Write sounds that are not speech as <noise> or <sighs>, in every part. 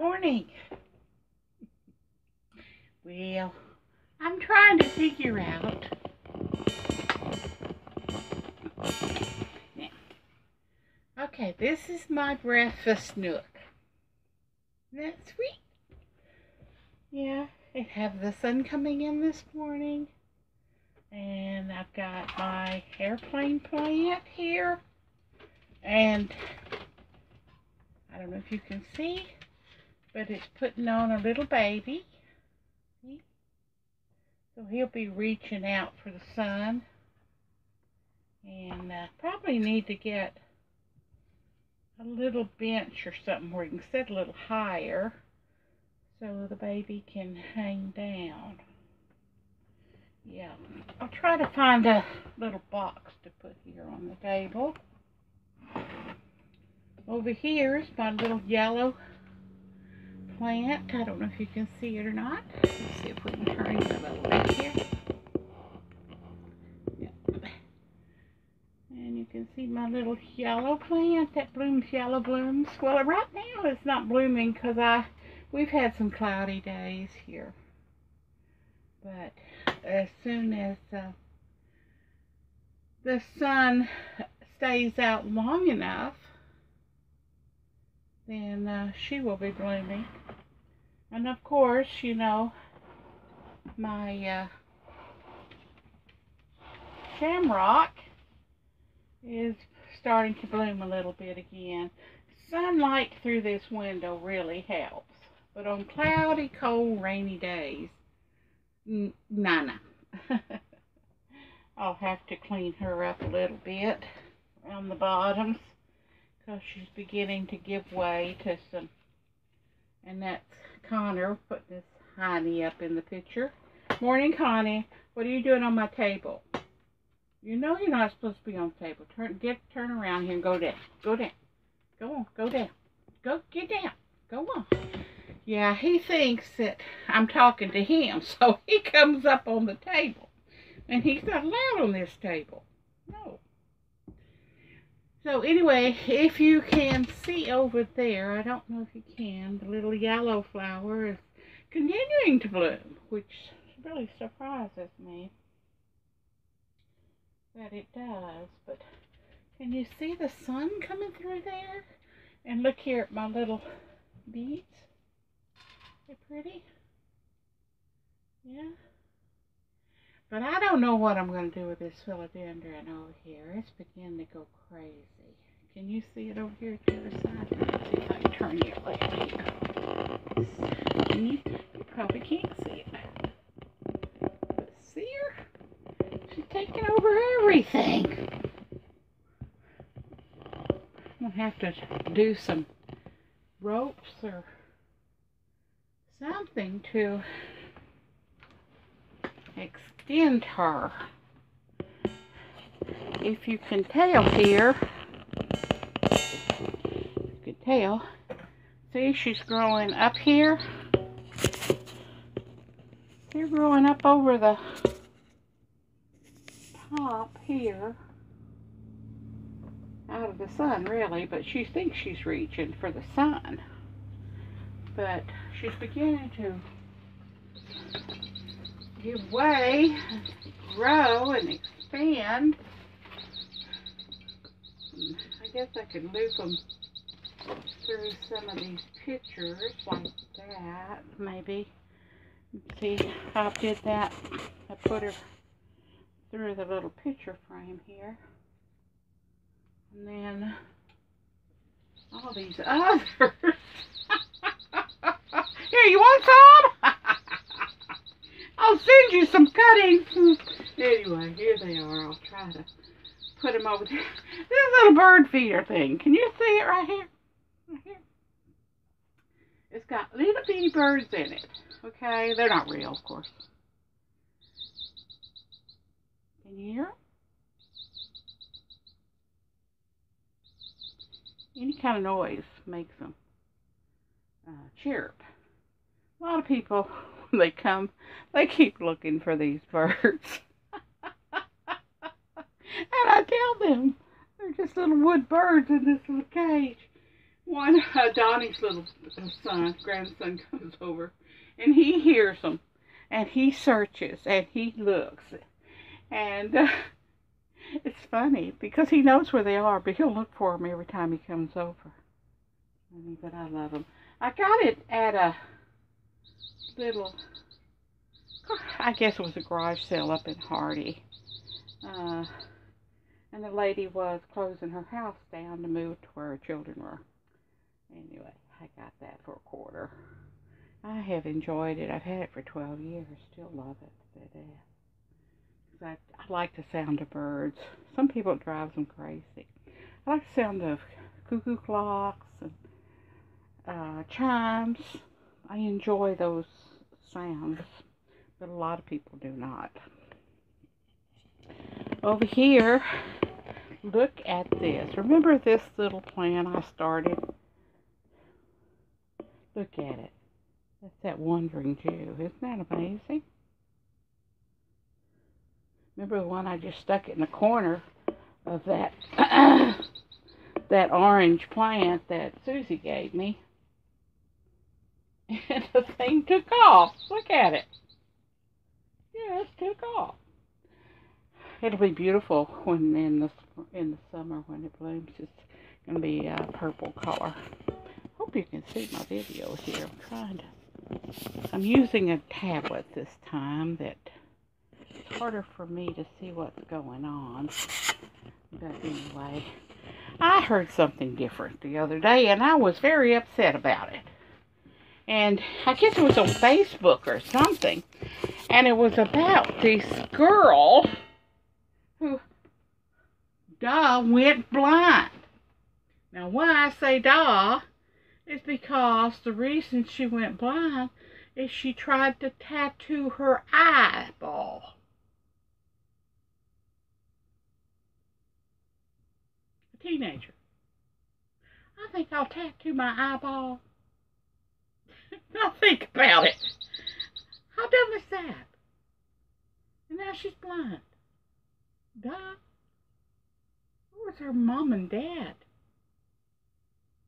morning. Well, I'm trying to figure out. Now, okay, this is my breakfast nook. Isn't that sweet? Yeah, it have the sun coming in this morning. And I've got my airplane plant here. And I don't know if you can see, but it's putting on a little baby. See? So he'll be reaching out for the sun. And uh, probably need to get a little bench or something where you can sit a little higher so the baby can hang down. Yeah, I'll try to find a little box to put here on the table. Over here is my little yellow plant. I don't know if you can see it or not. Let's see if we can turn it bit here. Yep. And you can see my little yellow plant that blooms yellow blooms. Well, right now it's not blooming because I we've had some cloudy days here. But as soon as uh, the sun stays out long enough, then uh, she will be blooming. And of course, you know, my uh, shamrock is starting to bloom a little bit again. Sunlight through this window really helps. But on cloudy, cold, rainy days, nana. <laughs> I'll have to clean her up a little bit around the bottoms she's beginning to give way to some, and that's Connor putting his honey up in the picture. Morning, Connie. What are you doing on my table? You know you're not supposed to be on the table. Turn, get, turn around here and go down. Go down. Go on, go down. Go, get down. Go on. Yeah, he thinks that I'm talking to him, <laughs> so he comes up on the table. And he's not allowed on this table. So anyway, if you can see over there, I don't know if you can, the little yellow flower is continuing to bloom, which really surprises me that it does. But can you see the sun coming through there? And look here at my little beads. They're pretty. Yeah. But I don't know what I'm going to do with this philodendron over here. It's beginning to go crazy. Can you see it over here to the other side? Let's see if I can turn you here. Can? You probably can't see it. But see her? She's taking over everything. I'm going to have to do some ropes or something to extend her. If you can tell here, you can tell, see she's growing up here. They're growing up over the top here out of the sun really but she thinks she's reaching for the sun but she's beginning to give way, grow, and expand. Hmm, I guess I could loop them through some of these pictures like that, maybe. See how I did that? I put her through the little picture frame here. And then all these others. <laughs> Here, you want some? <laughs> I'll send you some cuttings. <laughs> Anyway, here they are. I'll try to put them over there. <laughs> This little bird feeder thing. Can you see it right here? Right here. It's got little bitty birds in it. Okay, they're not real, of course. Can you hear? Any kind of noise makes them uh, chirp. A lot of people, <laughs> they come, they keep looking for these birds. <laughs> and I tell them, they're just little wood birds in this little cage. one <laughs> uh, Donnie's little son, grandson, comes over, and he hears them, and he searches and he looks, and uh, it's funny because he knows where they are, but he'll look for them every time he comes over. But I love them. I got it at a little, <sighs> I guess it was a garage sale up in Hardy. Uh, and the lady was closing her house down to move to where her children were. Anyway, I got that for a quarter. I have enjoyed it. I've had it for 12 years. Still love it to death. I, I like the sound of birds. Some people it drives them crazy. I like the sound of cuckoo clocks and uh, chimes. I enjoy those sounds, but a lot of people do not. Over here, look at this. Remember this little plant I started? Look at it. That's that wandering Jew. Isn't that amazing? Remember the one I just stuck it in the corner of that <coughs> that orange plant that Susie gave me. And <laughs> the thing took off. Look at it. Yeah, it took off. It'll be beautiful when in the in the summer when it blooms. It's gonna be a purple color hope you can see my video here. I'm trying to, I'm using a tablet this time that it's harder for me to see what's going on. But anyway, I heard something different the other day and I was very upset about it. And I guess it was on Facebook or something. And it was about this girl who, duh, went blind. Now, why I say duh is because the reason she went blind is she tried to tattoo her eyeball. A teenager. I think I'll tattoo my eyeball. Think about it. How dumb is that? And now she's blind. Duh. Where's her mom and dad?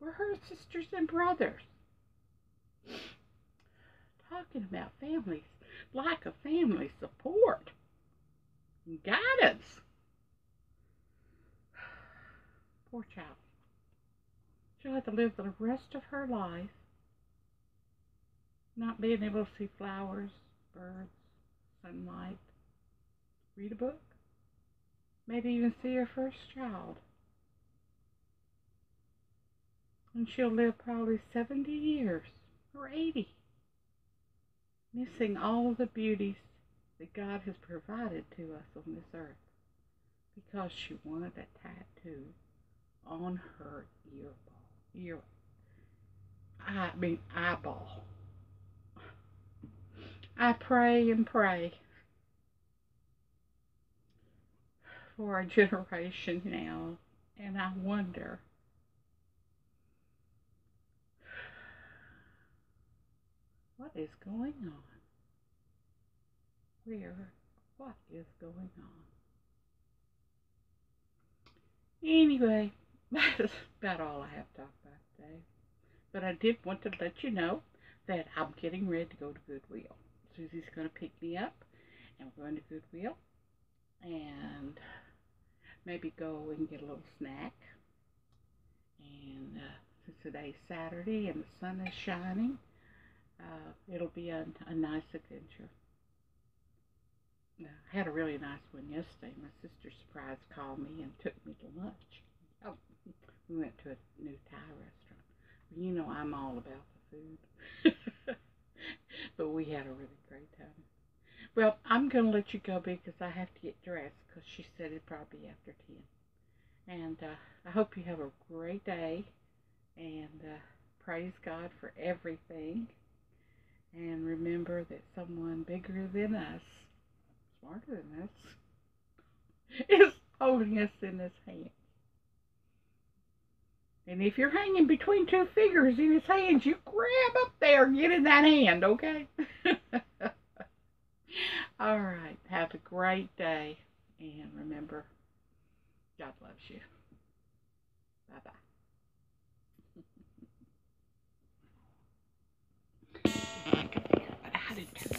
We're her sisters and brothers. Talking about families, lack of family support and guidance. Poor child. She'll have to live the rest of her life not being able to see flowers, birds, sunlight, read a book, maybe even see her first child. And she'll live probably 70 years or 80, missing all the beauties that God has provided to us on this earth because she wanted a tattoo on her earball. Ear, I mean eyeball. I pray and pray for our generation now, and I wonder What is going on? Where? What is going on? Anyway, <laughs> that's about all I have to talk about today. But I did want to let you know that I'm getting ready to go to Goodwill. Susie's going to pick me up, and we're going to Goodwill, and maybe go and get a little snack. And uh, since today's Saturday and the sun is shining, uh, it'll be a, a nice adventure. I had a really nice one yesterday. My sister surprise called me and took me to lunch. Oh, we went to a new Thai restaurant. You know I'm all about the food. <laughs> but we had a really great time. Well, I'm going to let you go because I have to get dressed because she said it'd probably be after 10. And uh, I hope you have a great day and uh, praise God for everything. And remember that someone bigger than us, smarter than us, <laughs> is holding us in his hands. And if you're hanging between two fingers in his hands, you grab up there get in that hand, okay? <laughs> All right. Have a great day. And remember, God loves you. Bye <laughs> bye. I